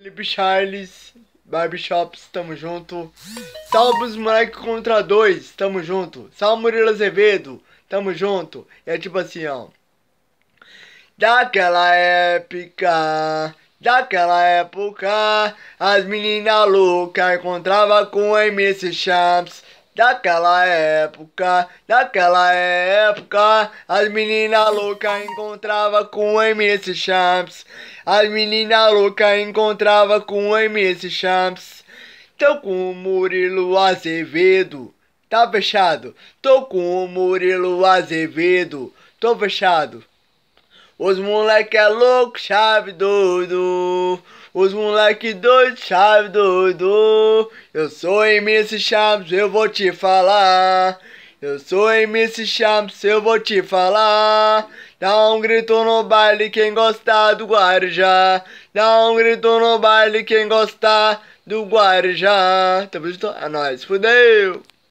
Felipe Charles, Barbershops, tamo junto. Salve moleque contra dois, tamo junto. Salve Murilo Azevedo, tamo junto. E é tipo assim, ó. Daquela época, daquela época, as meninas loucas encontrava com a MC Champs. Daquela época, daquela época, as meninas loucas encontrava com o MS Champs. As meninas loucas encontrava com o MS Champs. Tô com o Murilo Azevedo, tá fechado. Tô com o Murilo Azevedo, tô fechado. Os moleque é louco, chave doido. Os moleque doido, chave doido. Eu sou MC Champs, eu vou te falar. Eu sou MC Champs, eu vou te falar. Dá um grito no baile quem gostar do Guarujá. Dá um grito no baile quem gostar do Guarujá. Tamo junto? É nóis, fudeu!